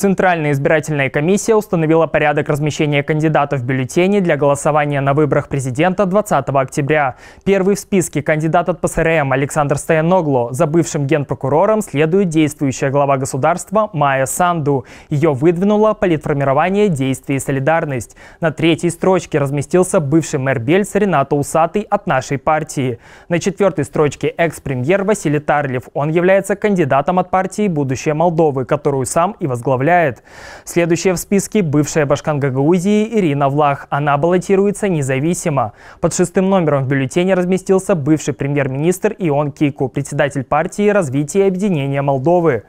Центральная избирательная комиссия установила порядок размещения кандидатов в бюллетени для голосования на выборах президента 20 октября. Первый в списке кандидат от ПСРМ Александр Стояногло. За бывшим генпрокурором следует действующая глава государства Майя Санду. Ее выдвинуло политформирование «Действие и солидарность». На третьей строчке разместился бывший мэр Бельц Рената Усатый от нашей партии. На четвертой строчке экс-премьер Василий Тарлев. Он является кандидатом от партии «Будущее Молдовы», которую сам и возглавляет возглавляет. Следующая в списке бывшая башкан Гагаузии Ирина Влах. Она баллотируется независимо. Под шестым номером в бюллетене разместился бывший премьер-министр Ион Кику, председатель партии развития и объединения Молдовы.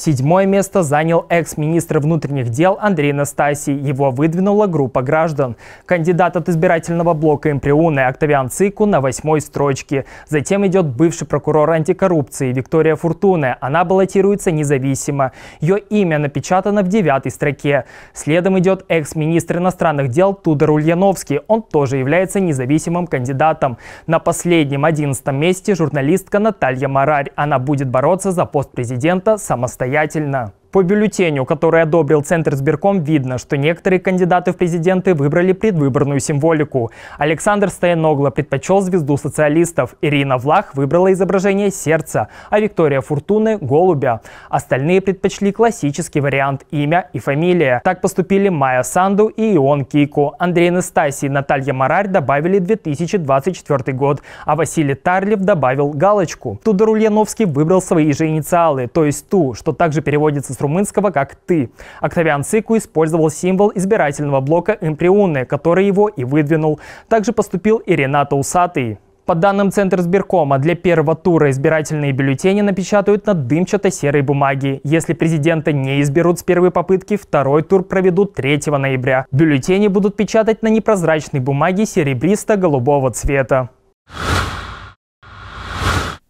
Седьмое место занял экс-министр внутренних дел Андрей Настасий. Его выдвинула группа граждан. Кандидат от избирательного блока Имприуны Октавиан Цику на восьмой строчке. Затем идет бывший прокурор антикоррупции Виктория Фуртуне. Она баллотируется независимо. Ее имя напечатано в девятой строке. Следом идет экс-министр иностранных дел Тудор Ульяновский. Он тоже является независимым кандидатом. На последнем одиннадцатом месте журналистка Наталья Марарь. Она будет бороться за пост президента самостоятельно самостоятельно. По бюллетеню, который одобрил Центр сберком, видно, что некоторые кандидаты в президенты выбрали предвыборную символику. Александр Стояногло предпочел звезду социалистов, Ирина Влах выбрала изображение сердца, а Виктория Фуртуны – голубя. Остальные предпочли классический вариант – имя и фамилия. Так поступили Майя Санду и Ион Кику. Андрей Настасий и Наталья Марарь добавили 2024 год, а Василий Тарлев добавил галочку. Тудор Ульяновский выбрал свои же инициалы, то есть ту, что также переводится с румынского как «ты». Октавиан Цику использовал символ избирательного блока Имприуны, который его и выдвинул. Также поступил и Ренато Усатый. По данным Центра сберкома, для первого тура избирательные бюллетени напечатают на дымчато-серой бумаге. Если президента не изберут с первой попытки, второй тур проведут 3 ноября. Бюллетени будут печатать на непрозрачной бумаге серебристо-голубого цвета.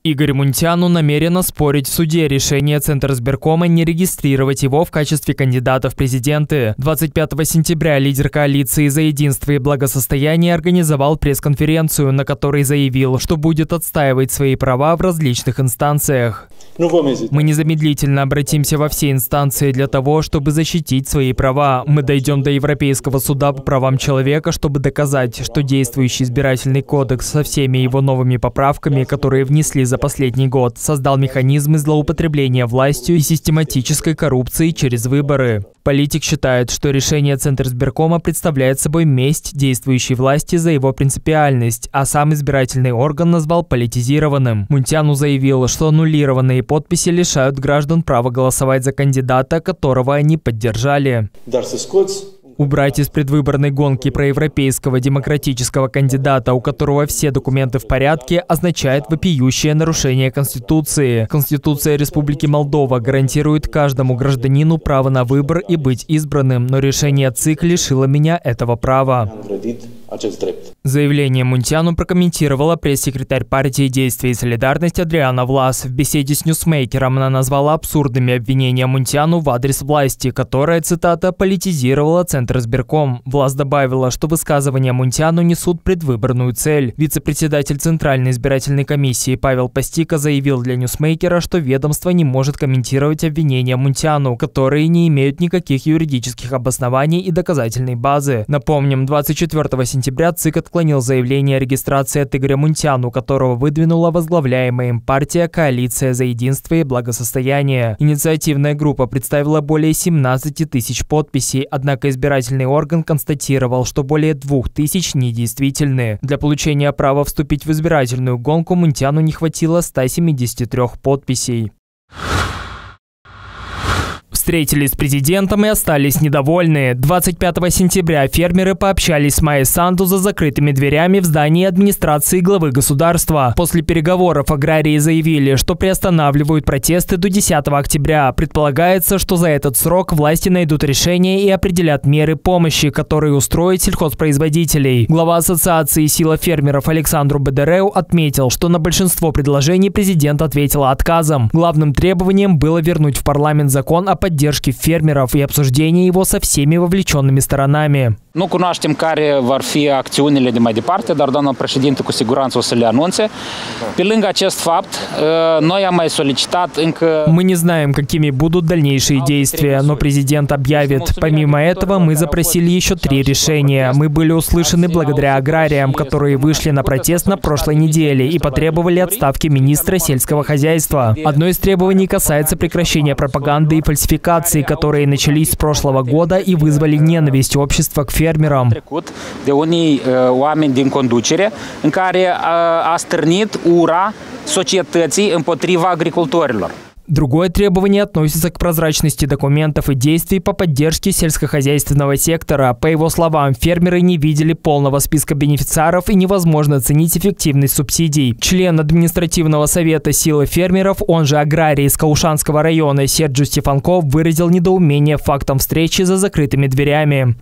Игорь Мунтяну намеренно спорить в суде решение Центра сберкома не регистрировать его в качестве кандидата в президенты. 25 сентября лидер коалиции «За единство и благосостояние» организовал пресс-конференцию, на которой заявил, что будет отстаивать свои права в различных инстанциях. Мы незамедлительно обратимся во все инстанции для того, чтобы защитить свои права. Мы дойдем до Европейского суда по правам человека, чтобы доказать, что действующий избирательный кодекс со всеми его новыми поправками, которые внесли за последний год, создал механизмы злоупотребления властью и систематической коррупции через выборы. Политик считает, что решение Центрсберкома представляет собой месть действующей власти за его принципиальность, а сам избирательный орган назвал политизированным. Мунтяну заявил, что аннулированные подписи лишают граждан права голосовать за кандидата, которого они поддержали. Убрать из предвыборной гонки проевропейского демократического кандидата, у которого все документы в порядке, означает вопиющее нарушение Конституции. Конституция Республики Молдова гарантирует каждому гражданину право на выбор и быть избранным, но решение ЦИК лишило меня этого права. Заявление Мунтяну прокомментировала пресс-секретарь партии «Действие и солидарность» Адриана Влас. В беседе с Ньюсмейкером она назвала абсурдными обвинения Мунтяну в адрес власти, которая, цитата, политизировала Центризбирком. Влас добавила, что высказывания Мунтяну несут предвыборную цель. Вице-председатель Центральной избирательной комиссии Павел Постика заявил для Ньюсмейкера, что ведомство не может комментировать обвинения Мунтяну, которые не имеют никаких юридических обоснований и доказательной базы. Напомним, 24 сентября сентября ЦИК отклонил заявление о регистрации от Игоря Мунтяну, которого выдвинула возглавляемая им партия «Коалиция за единство и благосостояние». Инициативная группа представила более 17 тысяч подписей, однако избирательный орган констатировал, что более 2 тысяч недействительны. Для получения права вступить в избирательную гонку Мунтяну не хватило 173 подписей встретились с президентом и остались недовольны. 25 сентября фермеры пообщались с Майей Санду за закрытыми дверями в здании администрации главы государства. После переговоров аграрии заявили, что приостанавливают протесты до 10 октября. Предполагается, что за этот срок власти найдут решение и определят меры помощи, которые устроят сельхозпроизводителей. Глава ассоциации «Сила фермеров» Александру Бедереу отметил, что на большинство предложений президент ответил отказом. Главным требованием было вернуть в парламент закон о поддержке поддержки фермеров и обсуждения его со всеми вовлеченными сторонами. Nu cunoaștem care vor fi acțiunile de mai departe, dar doamna președinte cu siguranță o să le anunțe. Pe lângă acest fapt, noi am mai solicitat încă... Мы не знаем, какими будут дальнейшие действия, но президент объявит. Помимо этого, мы запросили еще три решения. Мы были услышаны благодаря аграриям, которые вышли на протест на прошлой неделе и потребовали отставки министра сельского хозяйства. Одно из требований касается прекращения пропаганды и фальсификаций, которые начались с прошлого года и вызвали ненависть общества к фермерам. De unii oameni din conducere în care a stârnit ura societății împotriva agricultorilor. Другое требование относится к прозрачности документов и действий по поддержке сельскохозяйственного сектора. По его словам, фермеры не видели полного списка бенефициаров и невозможно оценить эффективность субсидий. Член административного совета силы фермеров, он же аграрий из Каушанского района Серджи Стефанков выразил недоумение фактом встречи за закрытыми дверями.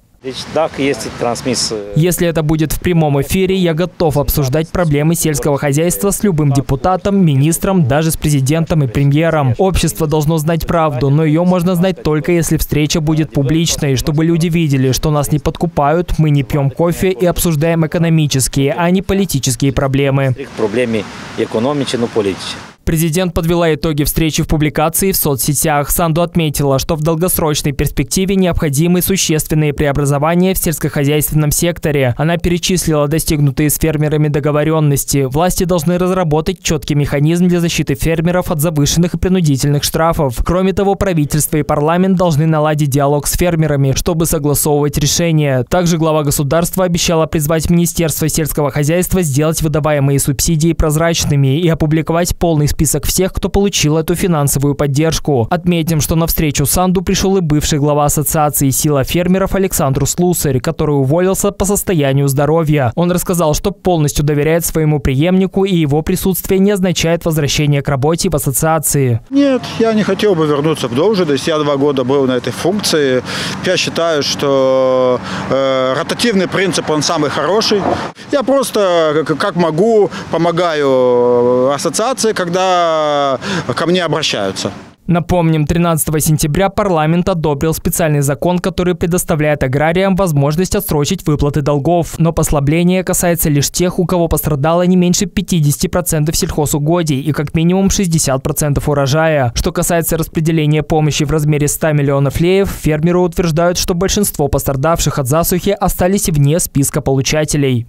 Если это будет в прямом эфире, я готов обсуждать проблемы сельского хозяйства с любым депутатом, министром, даже с президентом и премьером. Общество должно знать правду, но ее можно знать только если встреча будет публичной, чтобы люди видели, что нас не подкупают, мы не пьем кофе и обсуждаем экономические, а не политические проблемы. Проблемы экономические, но политические. Президент подвела итоги встречи в публикации в соцсетях. Санду отметила, что в долгосрочной перспективе необходимы существенные преобразования в сельскохозяйственном секторе. Она перечислила достигнутые с фермерами договоренности. Власти должны разработать четкий механизм для защиты фермеров от завышенных и принудительных штрафов. Кроме того, правительство и парламент должны наладить диалог с фермерами, чтобы согласовывать решения. Также глава государства обещала призвать Министерство сельского хозяйства сделать выдаваемые субсидии прозрачными и опубликовать полный список всех, кто получил эту финансовую поддержку. Отметим, что на встречу Санду пришел и бывший глава ассоциации «Сила фермеров» Александр Слусарь, который уволился по состоянию здоровья. Он рассказал, что полностью доверяет своему преемнику и его присутствие не означает возвращение к работе в ассоциации. Нет, я не хотел бы вернуться в должность. Я два года был на этой функции. Я считаю, что э, ротативный принцип, он самый хороший. Я просто, как могу, помогаю ассоциации, когда ко мне обращаются. Напомним, 13 сентября парламент одобрил специальный закон, который предоставляет аграриям возможность отсрочить выплаты долгов. Но послабление касается лишь тех, у кого пострадало не меньше 50% сельхозугодий и как минимум 60% урожая. Что касается распределения помощи в размере 100 миллионов леев, фермеры утверждают, что большинство пострадавших от засухи остались вне списка получателей.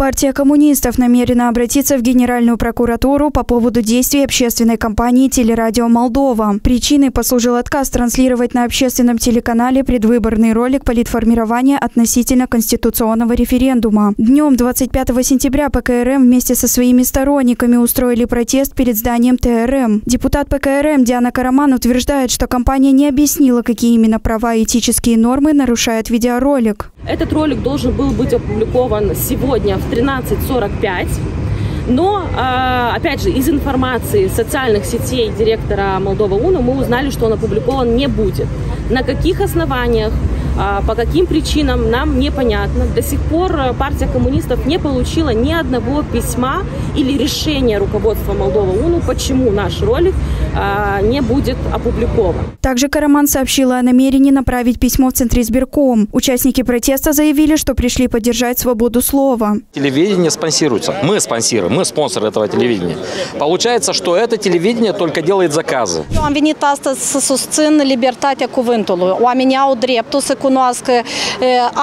Партия коммунистов намерена обратиться в Генеральную прокуратуру по поводу действий общественной компании «Телерадио Молдова». Причиной послужил отказ транслировать на общественном телеканале предвыборный ролик политформирования относительно конституционного референдума. Днем 25 сентября ПКРМ вместе со своими сторонниками устроили протест перед зданием ТРМ. Депутат ПКРМ Диана Караман утверждает, что компания не объяснила, какие именно права и этические нормы нарушает видеоролик. Этот ролик должен был быть опубликован сегодня в 13.45. Но, а, опять же, из информации социальных сетей директора Молдова УНО мы узнали, что он опубликован не будет. На каких основаниях, а, по каким причинам, нам непонятно. До сих пор партия коммунистов не получила ни одного письма или решения руководства Молдова УНУ, почему наш ролик а, не будет опубликован. Также Караман сообщила о намерении направить письмо в Центре избирком. Участники протеста заявили, что пришли поддержать свободу слова. Телевидение спонсируется. Мы спонсируем, мы спонсоры этого телевидения. Получается, что это телевидение только делает заказы. Am venit astăzi să susțin libertatea cuvântului. Oamenii au dreptul să cunoască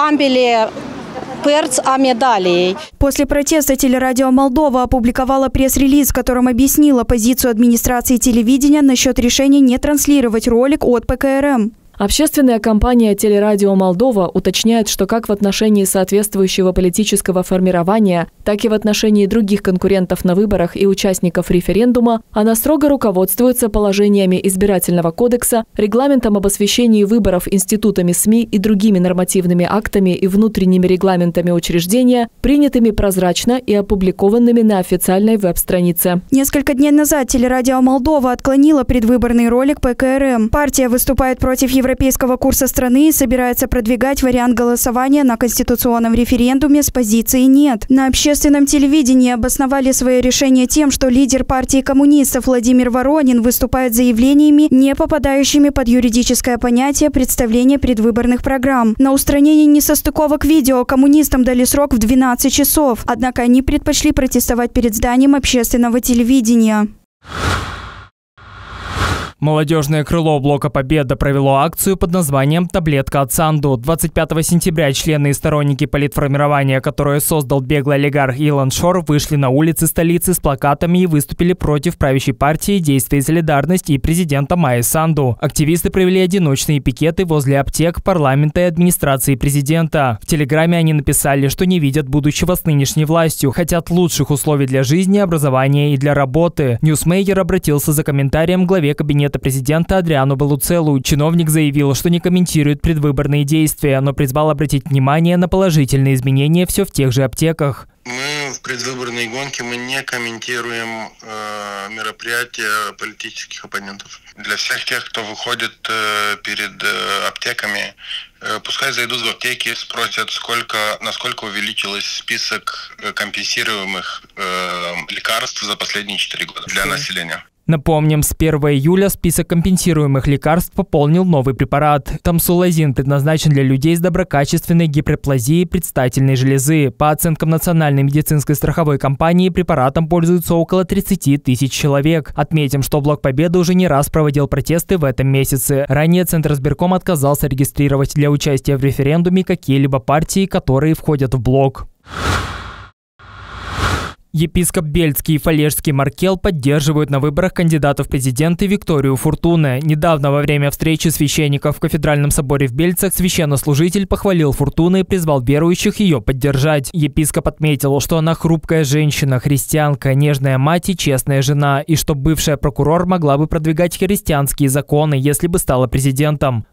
ambele пэрц о медалии. После протеста телерадио Молдова опубликовала пресс-релиз, в котором объяснила позицию администрации телевидения насчет решения не транслировать ролик от ПКРМ. Общественная компания «Телерадио Молдова» уточняет, что как в отношении соответствующего политического формирования, так и в отношении других конкурентов на выборах и участников референдума она строго руководствуется положениями избирательного кодекса, регламентом об освещении выборов институтами СМИ и другими нормативными актами и внутренними регламентами учреждения, принятыми прозрачно и опубликованными на официальной веб-странице. Несколько дней назад телерадио Молдова отклонила предвыборный ролик ПКРМ. Партия выступает против Европейского европейского курса страны собирается продвигать вариант голосования на конституционном референдуме с позиции «нет». На общественном телевидении обосновали свое решение тем, что лидер партии коммунистов Владимир Воронин выступает заявлениями, не попадающими под юридическое понятие представления предвыборных программ. На устранение несостыковок видео коммунистам дали срок в 12 часов, однако они предпочли протестовать перед зданием общественного телевидения. Молодежное крыло Блока Победа провело акцию под названием «Таблетка от Санду». 25 сентября члены и сторонники политформирования, которое создал беглый олигарх Илон Шор, вышли на улицы столицы с плакатами и выступили против правящей партии «Действие и солидарность» и президента Майи Санду. Активисты провели одиночные пикеты возле аптек, парламента и администрации президента. В Телеграме они написали, что не видят будущего с нынешней властью, хотят лучших условий для жизни, образования и для работы. Ньюсмейкер обратился за комментарием к главе кабинета кабинета президента Адриану Балуцелу. Чиновник заявил, что не комментирует предвыборные действия, но призвал обратить внимание на положительные изменения все в тех же аптеках. Мы в предвыборной гонке мы не комментируем э, мероприятия политических оппонентов. Для всех тех, кто выходит э, перед э, аптеками, э, пускай зайдут в аптеки, спросят, сколько, насколько увеличилось список э, компенсируемых э, лекарств за последние 4 года для населения. Напомним, с 1 июля список компенсируемых лекарств пополнил новый препарат. Тамсулазин предназначен для людей с доброкачественной гиперплазией предстательной железы. По оценкам Национальной медицинской страховой компании, препаратом пользуются около 30 тысяч человек. Отметим, что Блок Победы уже не раз проводил протесты в этом месяце. Ранее Центр сберком отказался регистрировать для участия в референдуме какие-либо партии, которые входят в блок. Епископ Бельский и Фалежский Маркел поддерживают на выборах кандидатов в президенты Викторию Фуртуне. Недавно во время встречи священников в кафедральном соборе в Бельцах священнослужитель похвалил Фуртуны и призвал верующих ее поддержать. Епископ отметил, что она хрупкая женщина, христианка, нежная мать и честная жена, и что бывшая прокурор могла бы продвигать христианские законы, если бы стала президентом.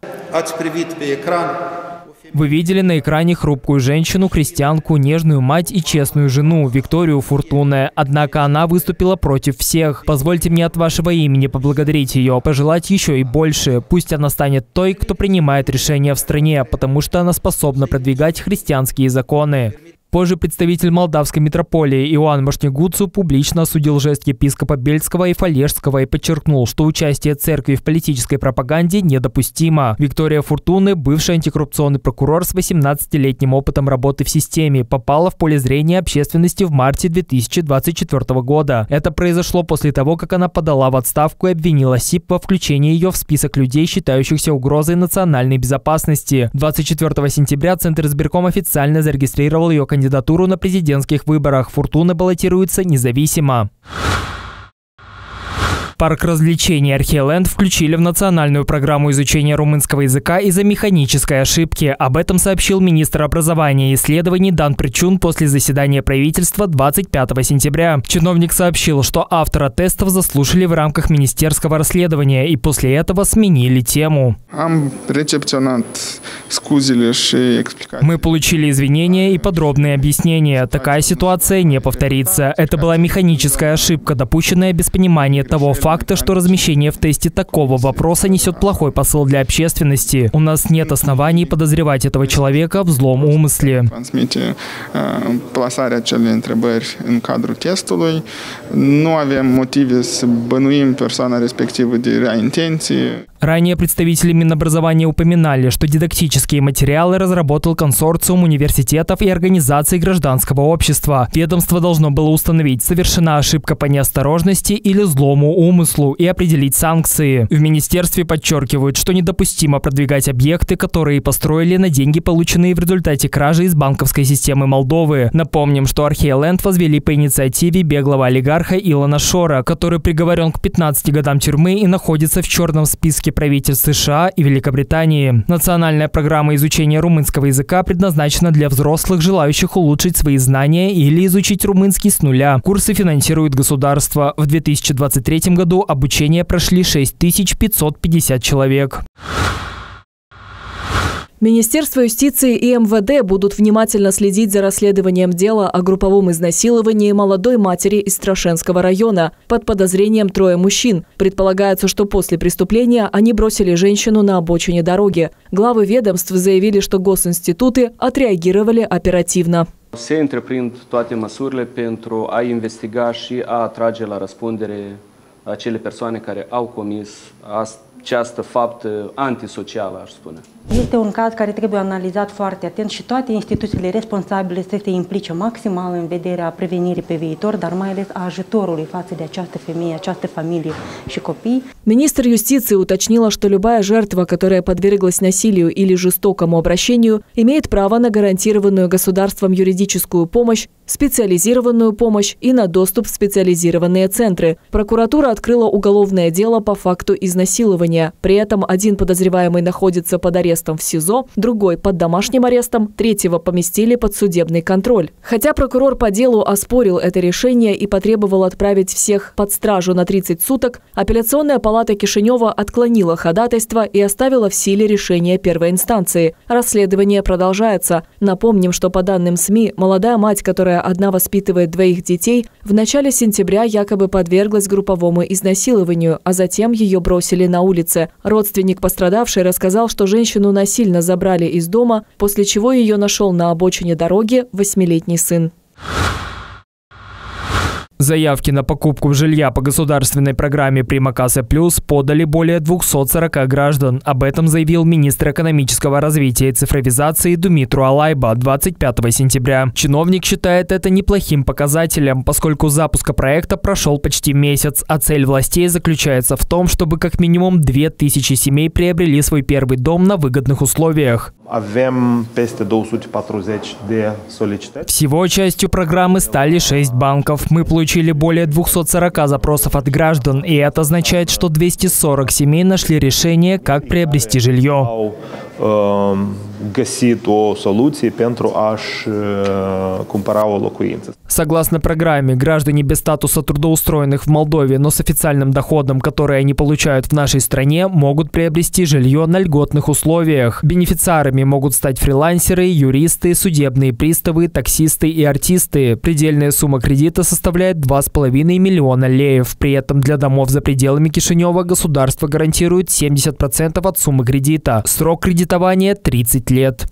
Вы видели на экране хрупкую женщину, христианку, нежную мать и честную жену, Викторию Фуртуне. Однако она выступила против всех. Позвольте мне от вашего имени поблагодарить ее, пожелать еще и больше. Пусть она станет той, кто принимает решения в стране, потому что она способна продвигать христианские законы. Позже представитель молдавской митрополии Иоанн Машнегуцу публично осудил жест епископа Бельского и Фалежского и подчеркнул, что участие церкви в политической пропаганде недопустимо. Виктория Фуртуны, бывший антикоррупционный прокурор с 18-летним опытом работы в системе, попала в поле зрения общественности в марте 2024 года. Это произошло после того, как она подала в отставку и обвинила СИП во включении ее в список людей, считающихся угрозой национальной безопасности. 24 сентября Центр избирком официально зарегистрировал ее кандидатуру кандидатуру на президентских выборах. Фуртуна баллотируется независимо. Парк развлечений Археоленд включили в национальную программу изучения румынского языка из-за механической ошибки. Об этом сообщил министр образования и исследований Дан Причун после заседания правительства 25 сентября. Чиновник сообщил, что автора тестов заслушали в рамках министерского расследования и после этого сменили тему. Мы получили извинения и подробные объяснения. Такая ситуация не повторится. Это была механическая ошибка, допущенная без понимания того факта, факта, что размещение в тесте такого вопроса несет плохой посыл для общественности. У нас нет оснований подозревать этого человека в злом умысле. Ранее представители Минобразования упоминали, что дидактические материалы разработал консорциум университетов и организаций гражданского общества. Ведомство должно было установить, совершена ошибка по неосторожности или злому умыслу и определить санкции. В министерстве подчеркивают, что недопустимо продвигать объекты, которые построили на деньги, полученные в результате кражи из банковской системы Молдовы. Напомним, что Археоленд возвели по инициативе беглого олигарха Илона Шора, который приговорен к 15 годам тюрьмы и находится в черном списке правительств США и Великобритании. Национальная программа изучения румынского языка предназначена для взрослых, желающих улучшить свои знания или изучить румынский с нуля. Курсы финансирует государство. В 2023 году обучение прошли 6550 человек. Министерство юстиции и МВД будут внимательно следить за расследованием дела о групповом изнасиловании молодой матери из Страшенского района. Под подозрением трое мужчин. Предполагается, что после преступления они бросили женщину на обочине дороги. Главы ведомств заявили, что госинституты отреагировали оперативно. Se întreprind toate măsurile pentru a investiga și a atrage la răspundere acele persoane care au comis această faptă antisocială, aș spune. Este un caz care trebuie analizat foarte atent și toate instituțiile responsabile să se implice maximal în vederea prevenirii pe viitor, dar mai ales a ajutorului față de această femeie, această familie și copii. Министр юстиции уточнила, что любая жертва, которая подверглась насилию или жестокому обращению, имеет право на гарантированную государством юридическую помощь, специализированную помощь и на доступ в специализированные центры. Прокуратура открыла уголовное дело по факту изнасилования. При этом один подозреваемый находится под арестом в СИЗО, другой под домашним арестом, третьего поместили под судебный контроль. Хотя прокурор по делу оспорил это решение и потребовал отправить всех под стражу на 30 суток, апелляционная палата Кишинева отклонила ходатайство и оставила в силе решение первой инстанции. Расследование продолжается. Напомним, что по данным СМИ, молодая мать, которая одна воспитывает двоих детей, в начале сентября якобы подверглась групповому изнасилованию, а затем ее бросили на улице. Родственник пострадавшей рассказал, что Женщину насильно забрали из дома, после чего ее нашел на обочине дороги восьмилетний сын. Заявки на покупку жилья по государственной программе «Примакаса Плюс» подали более 240 граждан. Об этом заявил министр экономического развития и цифровизации Думитру Алайба 25 сентября. Чиновник считает это неплохим показателем, поскольку запуска проекта прошел почти месяц, а цель властей заключается в том, чтобы как минимум 2000 семей приобрели свой первый дом на выгодных условиях. Avem peste 240 de solicitări. Всего частью программы стали 6 банков. Мы получили более 240 запросов от граждан, и это означает, что 240 семей нашли решение, как приобрести жилье găsit o soluție pentru a-și cumpăra o. Согласно программе, граждане без статуса трудоустроенных в Молдове, но с официальным доходом, который они получают в нашей стране, могут приобрести жилье на льготных условиях. Бенефициарами могут стать фрилансеры, юристы, судебные приставы, таксисты и артисты. Предельная сумма кредита составляет 2,5 миллиона леев. При этом для домов за пределами Кишинева государство гарантирует 70% от суммы кредита. Срок кредитования 30 лет.